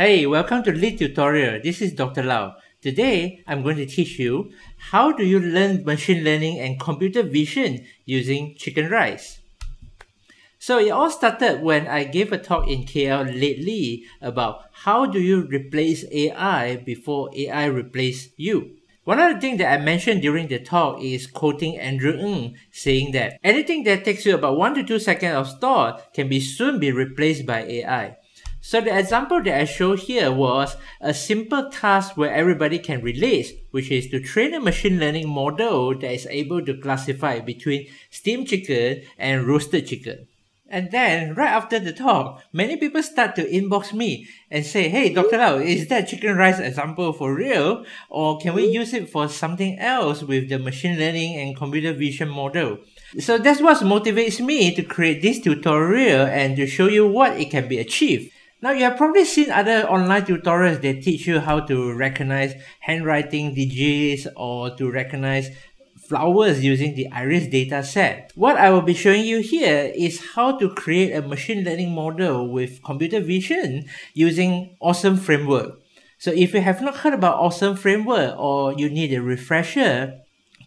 Hey, welcome to Lead Tutorial. This is Dr. Lau. Today, I'm going to teach you how do you learn machine learning and computer vision using chicken rice. So it all started when I gave a talk in KL lately about how do you replace AI before AI replace you. One other thing that I mentioned during the talk is quoting Andrew Ng saying that anything that takes you about 1 to 2 seconds of thought can be soon be replaced by AI. So the example that I showed here was a simple task where everybody can relate, which is to train a machine learning model that is able to classify between steamed chicken and roasted chicken. And then, right after the talk, many people start to inbox me and say, Hey, Dr. Lau, is that chicken rice example for real? Or can we use it for something else with the machine learning and computer vision model? So that's what motivates me to create this tutorial and to show you what it can be achieved. Now you have probably seen other online tutorials that teach you how to recognize handwriting digits or to recognize flowers using the iris data set. What I will be showing you here is how to create a machine learning model with computer vision using OSEMN Framework. So if you have not heard about OSEMN Framework or you need a refresher,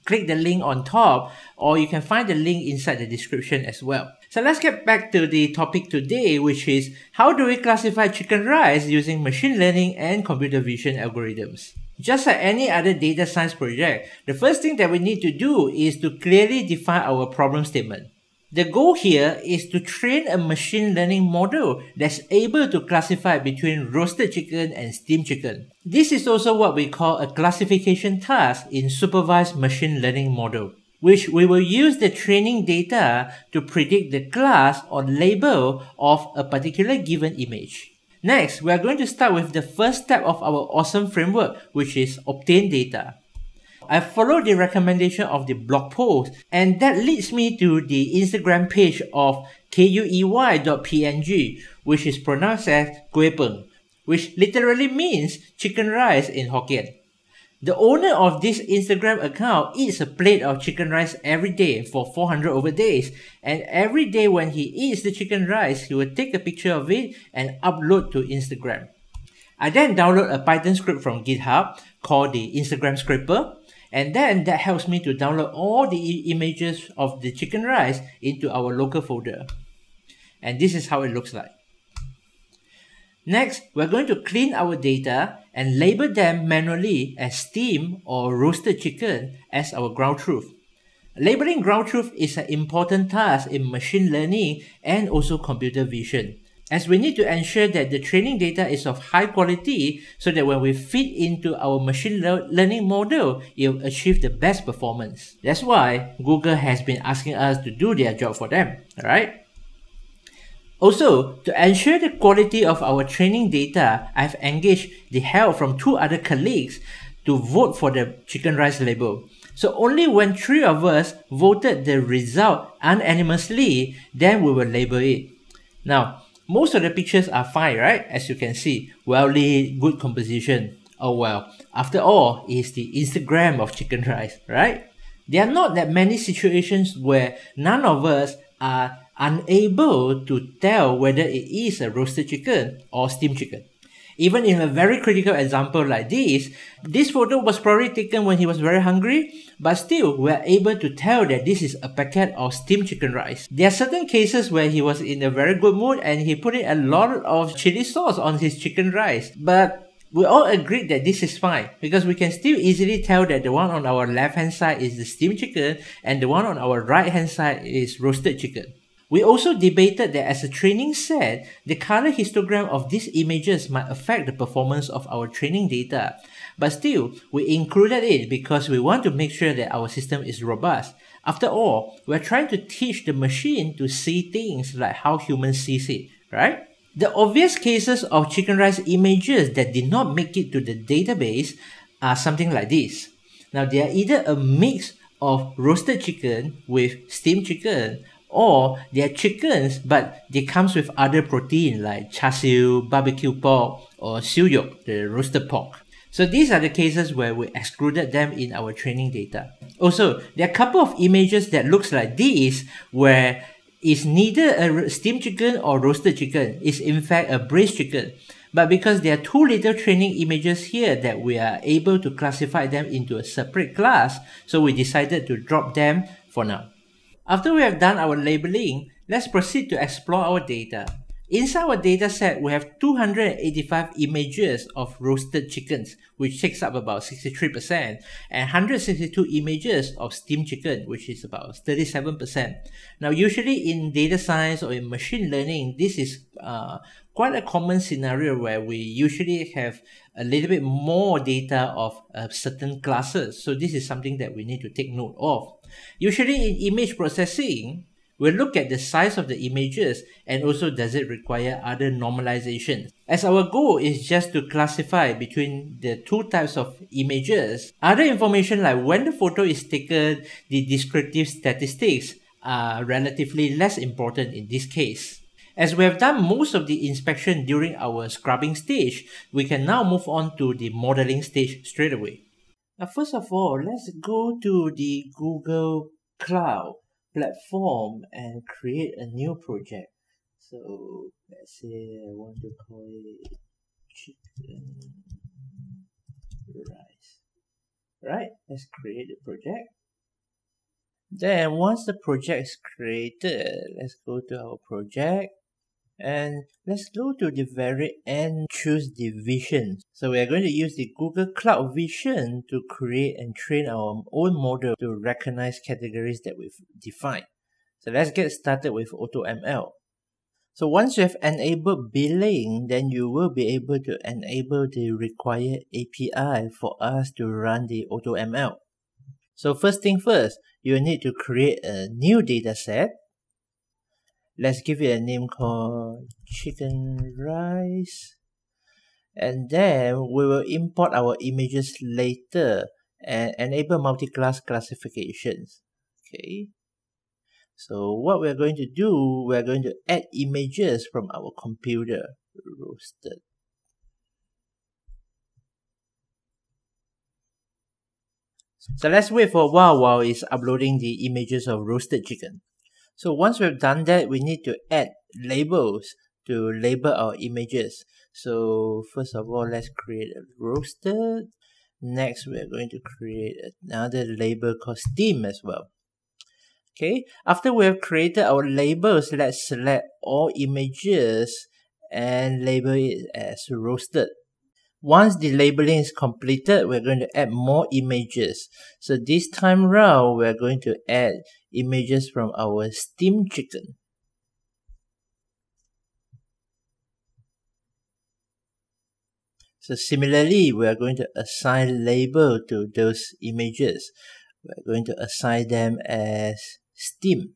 click the link on top or you can find the link inside the description as well. So let's get back to the topic today, which is how do we classify chicken rice using machine learning and computer vision algorithms? Just like any other data science project, the first thing that we need to do is to clearly define our problem statement. The goal here is to train a machine learning model that's able to classify between roasted chicken and steamed chicken. This is also what we call a classification task in supervised machine learning model which we will use the training data to predict the class or label of a particular given image. Next, we are going to start with the first step of our OSEMN framework, which is obtain data. I followed the recommendation of the blog post and that leads me to the Instagram page of kuey.png which is pronounced as kuepeng, which literally means chicken rice in Hokkien. The owner of this Instagram account eats a plate of chicken rice every day for 400 over days. And every day when he eats the chicken rice, he will take a picture of it and upload to Instagram. I then download a Python script from GitHub called the Instagram Scraper. And then that helps me to download all the images of the chicken rice into our local folder. And this is how it looks like. Next, we're going to clean our data and label them manually as steam or roasted chicken as our ground truth. Labeling ground truth is an important task in machine learning and also computer vision, as we need to ensure that the training data is of high quality so that when we feed into our machine le learning model, it will achieve the best performance. That's why Google has been asking us to do their job for them, alright? Also, to ensure the quality of our training data, I've engaged the help from two other colleagues to vote for the chicken rice label. So only when three of us voted the result unanimously, then we will label it. Now, most of the pictures are fine, right? As you can see, well lit, good composition. Oh well, after all, it's the Instagram of chicken rice, right? There are not that many situations where none of us are unable to tell whether it is a roasted chicken or steamed chicken. Even in a very critical example like this, this photo was probably taken when he was very hungry, but still we are able to tell that this is a packet of steamed chicken rice. There are certain cases where he was in a very good mood and he put in a lot of chili sauce on his chicken rice, but we all agreed that this is fine because we can still easily tell that the one on our left hand side is the steamed chicken and the one on our right hand side is roasted chicken. We also debated that as a training set, the color histogram of these images might affect the performance of our training data. But still, we included it because we want to make sure that our system is robust. After all, we're trying to teach the machine to see things like how humans see it, right? The obvious cases of chicken rice images that did not make it to the database are something like this. Now, they are either a mix of roasted chicken with steamed chicken or they're chickens but they comes with other protein like char siu, barbecue pork, or siu yok, the roasted pork. So these are the cases where we excluded them in our training data. Also, there are a couple of images that looks like this where it's neither a steamed chicken or roasted chicken. It's in fact a braised chicken. But because there are too little training images here that we are able to classify them into a separate class, so we decided to drop them for now. After we have done our labeling, let's proceed to explore our data. Inside our dataset, we have 285 images of roasted chickens, which takes up about 63%, and 162 images of steamed chicken, which is about 37%. Now, usually in data science or in machine learning, this is uh, quite a common scenario where we usually have a little bit more data of uh, certain classes. So this is something that we need to take note of. Usually in image processing, We'll look at the size of the images and also does it require other normalizations. As our goal is just to classify between the two types of images, other information like when the photo is taken, the descriptive statistics are relatively less important in this case. As we have done most of the inspection during our scrubbing stage, we can now move on to the modeling stage straight away. Now first of all, let's go to the Google Cloud platform and create a new project. So let's say I want to call it chicken rice. Right, let's create the project. Then once the project is created, let's go to our project and let's go to the very end, choose the vision. So we are going to use the Google Cloud Vision to create and train our own model to recognize categories that we've defined. So let's get started with AutoML. So once you have enabled billing, then you will be able to enable the required API for us to run the AutoML. So first thing first, you need to create a new dataset let's give it a name called chicken rice and then we will import our images later and enable multi-class classifications. Okay. So what we're going to do we're going to add images from our computer roasted. So let's wait for a while while it's uploading the images of roasted chicken. So once we've done that, we need to add labels to label our images. So first of all, let's create a roasted. Next, we're going to create another label called steam as well. Okay, after we have created our labels, let's select all images and label it as roasted. Once the labeling is completed, we're going to add more images. So this time round, we're going to add images from our steamed chicken. So similarly, we are going to assign label to those images. We're going to assign them as steam.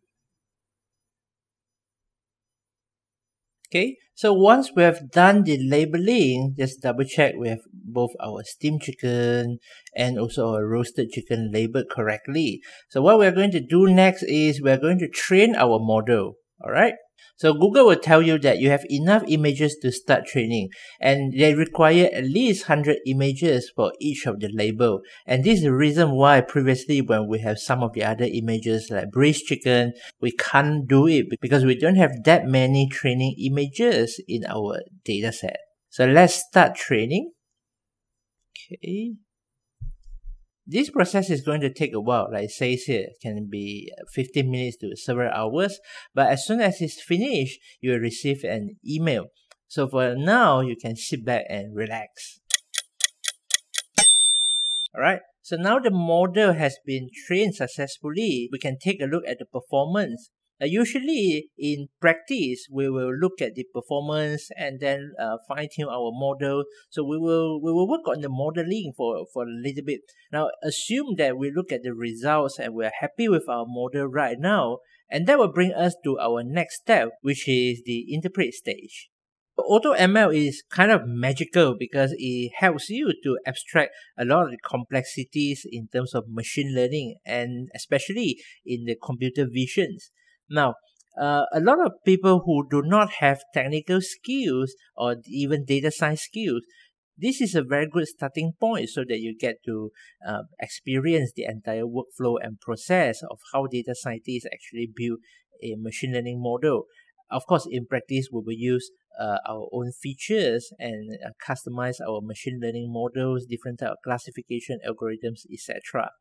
Okay, so once we have done the labeling, just double check we have both our steamed chicken and also our roasted chicken labeled correctly. So what we're going to do next is we're going to train our model. Alright, so Google will tell you that you have enough images to start training and they require at least 100 images for each of the label. And this is the reason why previously when we have some of the other images like braised chicken, we can't do it because we don't have that many training images in our dataset. So let's start training. Okay. This process is going to take a while, like it says here, it can be 15 minutes to several hours, but as soon as it's finished, you will receive an email. So for now, you can sit back and relax. Alright, so now the model has been trained successfully, we can take a look at the performance uh, usually in practice, we will look at the performance and then uh, fine tune our model. So we will we will work on the modeling for, for a little bit. Now assume that we look at the results and we're happy with our model right now, and that will bring us to our next step, which is the interpret stage. AutoML is kind of magical because it helps you to abstract a lot of the complexities in terms of machine learning and especially in the computer visions. Now, uh, a lot of people who do not have technical skills or even data science skills, this is a very good starting point so that you get to uh, experience the entire workflow and process of how data scientists actually build a machine learning model. Of course, in practice, we will use uh, our own features and uh, customize our machine learning models, different type of classification algorithms, etc.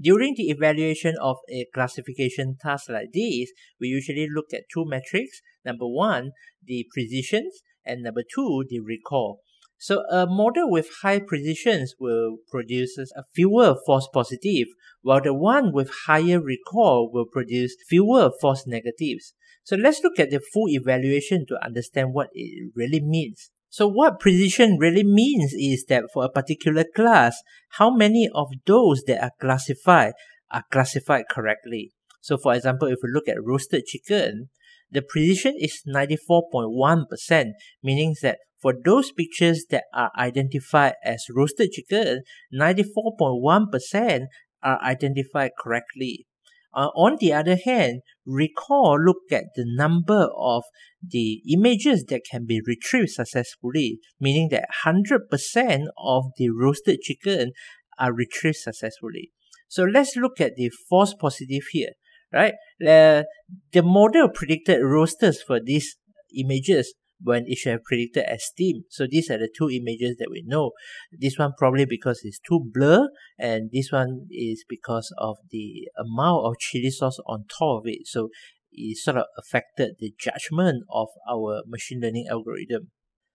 During the evaluation of a classification task like this, we usually look at two metrics. Number one, the precision, and number two, the recall. So a model with high precisions will produce fewer false positive, while the one with higher recall will produce fewer false negatives. So let's look at the full evaluation to understand what it really means. So what precision really means is that for a particular class, how many of those that are classified are classified correctly. So for example, if we look at roasted chicken, the precision is 94.1%, meaning that for those pictures that are identified as roasted chicken, 94.1% are identified correctly. Uh, on the other hand, recall look at the number of the images that can be retrieved successfully, meaning that 100% of the roasted chicken are retrieved successfully. So let's look at the false positive here, right? Uh, the model predicted roasters for these images when it should have predicted as steam. So these are the two images that we know. This one probably because it's too blur and this one is because of the amount of chili sauce on top of it. So it sort of affected the judgment of our machine learning algorithm.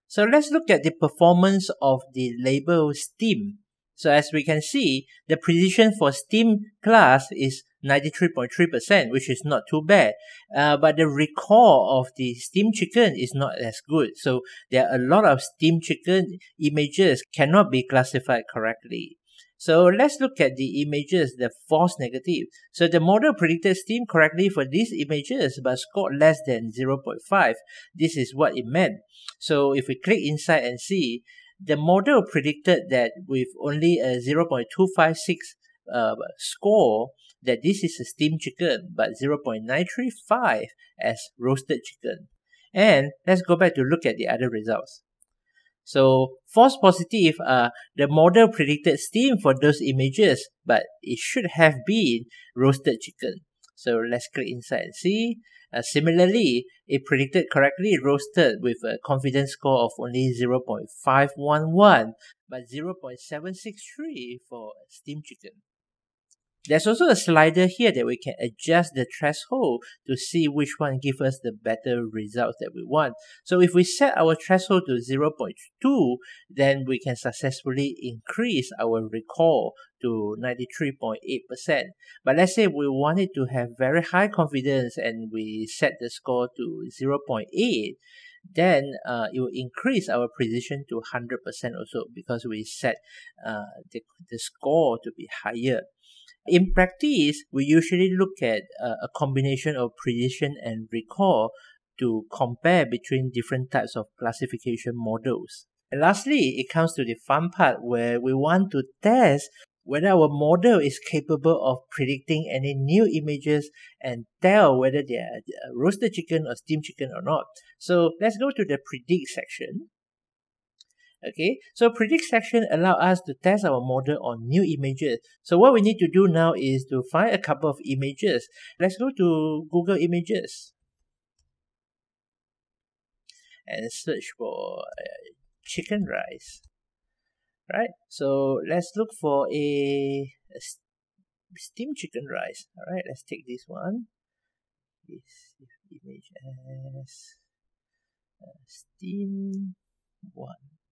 So let's look at the performance of the label steam. So as we can see, the precision for steam class is 93.3%, which is not too bad. Uh, but the recall of the steamed chicken is not as good. So there are a lot of steamed chicken images cannot be classified correctly. So let's look at the images, the false negative. So the model predicted steam correctly for these images but scored less than 0.5. This is what it meant. So if we click inside and see, the model predicted that with only a 0.256 uh, score, that this is a steamed chicken, but 0.935 as roasted chicken. And let's go back to look at the other results. So false positive, uh, the model predicted steam for those images, but it should have been roasted chicken. So let's click inside and see. Uh, similarly, it predicted correctly roasted with a confidence score of only 0.511, but 0.763 for steamed chicken. There's also a slider here that we can adjust the threshold to see which one gives us the better results that we want. So if we set our threshold to 0.2, then we can successfully increase our recall to 93.8%. But let's say we wanted to have very high confidence and we set the score to 0.8, then uh, it will increase our precision to 100% also because we set uh, the, the score to be higher. In practice, we usually look at uh, a combination of precision and recall to compare between different types of classification models. And lastly, it comes to the fun part where we want to test whether our model is capable of predicting any new images and tell whether they are roasted chicken or steamed chicken or not. So let's go to the predict section. Okay, so predict section allow us to test our model on new images. So what we need to do now is to find a couple of images. Let's go to Google Images and search for uh, chicken rice. Right, so let's look for a, a steamed chicken rice. All right, let's take this one. This image as uh, steam one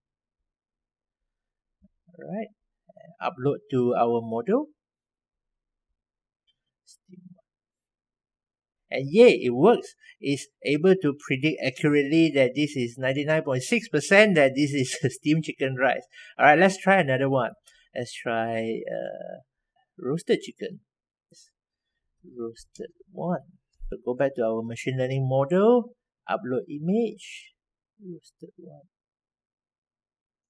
right upload to our model and yay it works. It's able to predict accurately that this is 99.6% that this is steamed chicken rice. All right let's try another one. Let's try uh, roasted chicken. Roasted one. So go back to our machine learning model upload image. Roasted one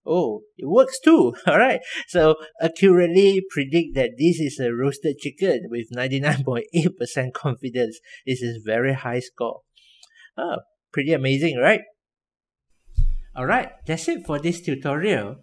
Oh, it works too. All right. So accurately predict that this is a roasted chicken with 99.8% confidence. This is very high score. Oh, pretty amazing, right? All right. That's it for this tutorial.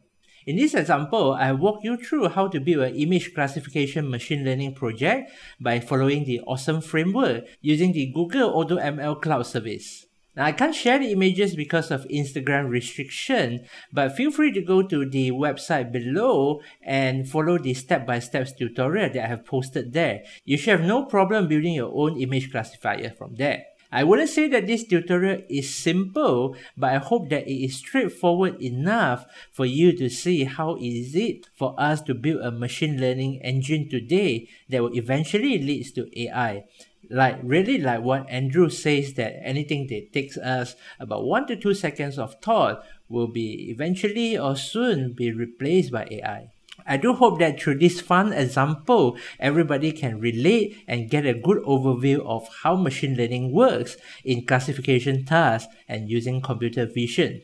In this example, I walk you through how to build an image classification machine learning project by following the OSEMN framework using the Google AutoML cloud service. Now, I can't share the images because of Instagram restriction, but feel free to go to the website below and follow the step-by-step tutorial that I have posted there. You should have no problem building your own image classifier from there. I wouldn't say that this tutorial is simple, but I hope that it is straightforward enough for you to see how is it for us to build a machine learning engine today that will eventually leads to AI. Like really like what Andrew says that anything that takes us about one to two seconds of thought will be eventually or soon be replaced by AI. I do hope that through this fun example, everybody can relate and get a good overview of how machine learning works in classification tasks and using computer vision.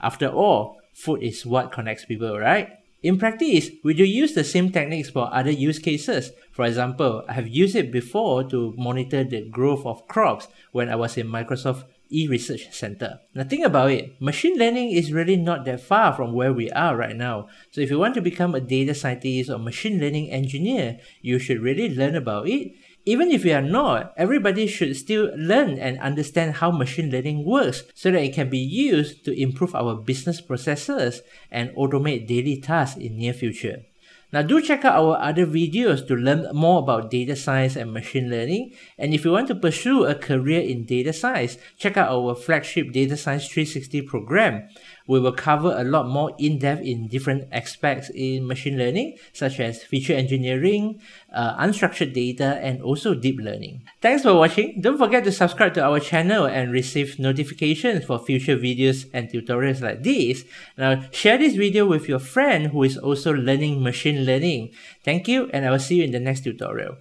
After all, food is what connects people, right? In practice, we do use the same techniques for other use cases. For example, I have used it before to monitor the growth of crops when I was in Microsoft e-research center. Now think about it, machine learning is really not that far from where we are right now. So if you want to become a data scientist or machine learning engineer, you should really learn about it. Even if you are not, everybody should still learn and understand how machine learning works so that it can be used to improve our business processes and automate daily tasks in near future. Now do check out our other videos to learn more about data science and machine learning. And if you want to pursue a career in data science, check out our flagship Data Science 360 program we will cover a lot more in depth in different aspects in machine learning, such as feature engineering, uh, unstructured data, and also deep learning. Thanks for watching. Don't forget to subscribe to our channel and receive notifications for future videos and tutorials like this. Now, share this video with your friend who is also learning machine learning. Thank you, and I will see you in the next tutorial.